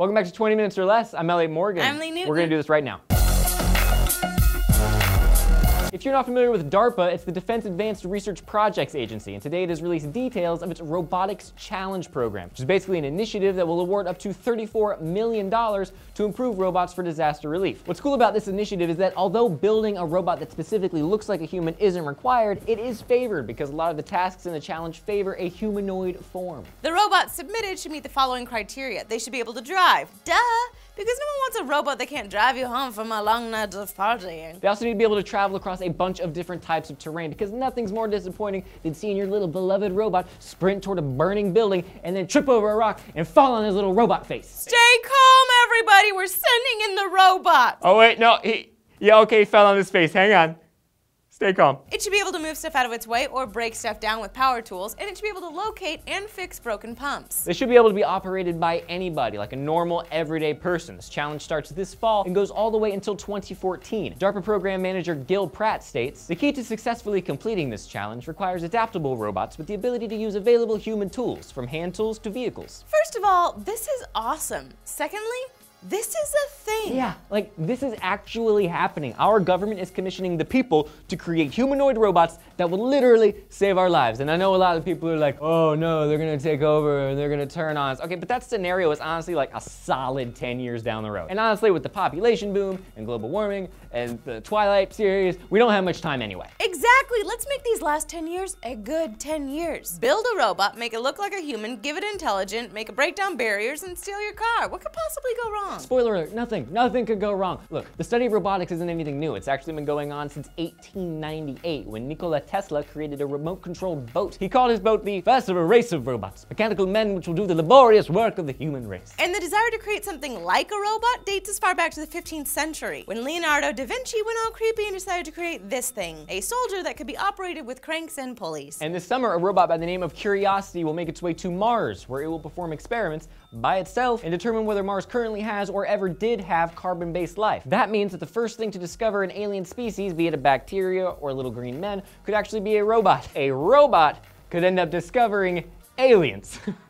Welcome back to 20 Minutes or Less. I'm Elliott Morgan. I'm Lee Newton. We're going to do this right now. If you're not familiar with DARPA, it's the Defense Advanced Research Projects Agency, and today it has released details of its Robotics Challenge program, which is basically an initiative that will award up to $34 million to improve robots for disaster relief. What's cool about this initiative is that although building a robot that specifically looks like a human isn't required, it is favored because a lot of the tasks in the challenge favor a humanoid form. The robots submitted should meet the following criteria. They should be able to drive. Duh! Because no one wants a robot that can't drive you home from a long night of partying. They also need to be able to travel across a bunch of different types of terrain because nothing's more disappointing than seeing your little beloved robot sprint toward a burning building and then trip over a rock and fall on his little robot face. Stay calm, everybody. We're sending in the robot. Oh wait, no, he, yeah, okay, he fell on his face. Hang on. Stay calm. It should be able to move stuff out of its way or break stuff down with power tools, and it should be able to locate and fix broken pumps. They should be able to be operated by anybody, like a normal, everyday person. This challenge starts this fall and goes all the way until 2014. DARPA program manager Gill Pratt states, The key to successfully completing this challenge requires adaptable robots with the ability to use available human tools, from hand tools to vehicles. First of all, this is awesome. Secondly, this is a thing. Yeah, like this is actually happening. Our government is commissioning the people to create humanoid robots that will literally save our lives. And I know a lot of people are like, oh no, they're gonna take over and they're gonna turn on us. Okay, but that scenario is honestly like a solid 10 years down the road. And honestly, with the population boom and global warming and the Twilight series, we don't have much time anyway. Exactly. Let's make these last 10 years a good 10 years. Build a robot, make it look like a human, give it intelligent, make it break down barriers, and steal your car. What could possibly go wrong? Spoiler alert, nothing, nothing could go wrong. Look, the study of robotics isn't anything new. It's actually been going on since 1898 when Nikola Tesla created a remote controlled boat. He called his boat the first of a race of robots, mechanical men which will do the laborious work of the human race. And the desire to create something like a robot dates as far back to the 15th century, when Leonardo da Vinci went all creepy and decided to create this thing, a soldier that could be operated with cranks and pulleys. And this summer, a robot by the name of Curiosity will make its way to Mars, where it will perform experiments by itself and determine whether Mars currently has or ever did have carbon-based life. That means that the first thing to discover an alien species, be it a bacteria or little green men, could actually be a robot. A robot could end up discovering aliens.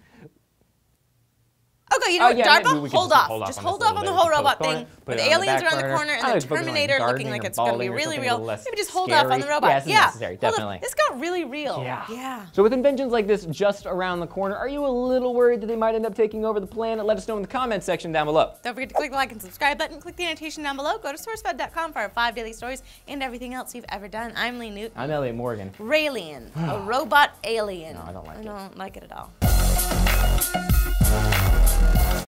Okay, you know Oh, yeah, DARPA, maybe we hold off. hold off just hold off on the whole robot thing, with the aliens around the corner and the Terminator looking like it's gonna be really real. Maybe just hold off on the robot. Yeah, this yeah, necessary, definitely. This got really real. Yeah. Yeah. So with inventions like this just around the corner, are you a little worried that they might end up taking over the planet? Let us know in the comments section down below. Don't forget to click the like and subscribe button. Click the annotation down below. Go to sourcefed.com for our five daily stories and everything else you've ever done. I'm Lee Newton. I'm Elliott Morgan. Raylien, a robot alien. No, I don't like I it. I don't like it at all.